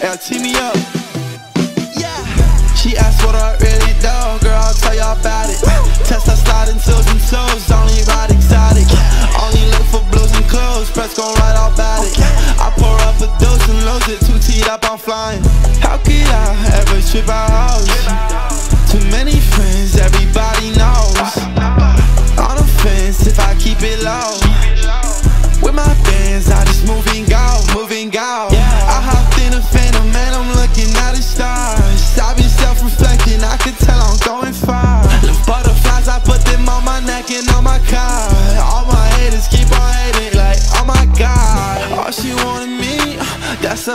L me up. Yeah. She asked what I really do. girl, I'll tell y'all about it. Tesla slide until them toes, only ride exotic. Only look for blues and clothes, press gon' ride all about it. I pour up a dose and load it, two teed up, I'm flying. How could I ever trip out house? Too many friends, everybody knows. On the fence if I keep it low. With my bands, I just move it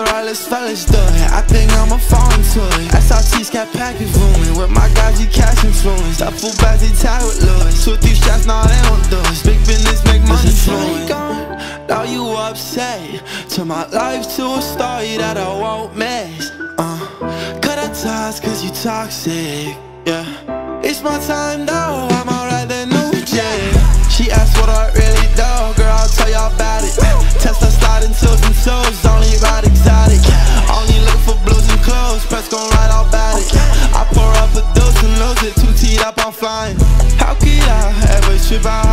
fellas do. I think I'ma fall into it. SRT's got package rooming with my guys, you cash influence. I full bags, they tied with Lewis. Two, three shots, now they don't do it. Big business, make money flowing. Now you upset. Turn my life to a story that I won't miss. Uh, cut our ties cause you toxic. Yeah. It's my time now. I'ma How could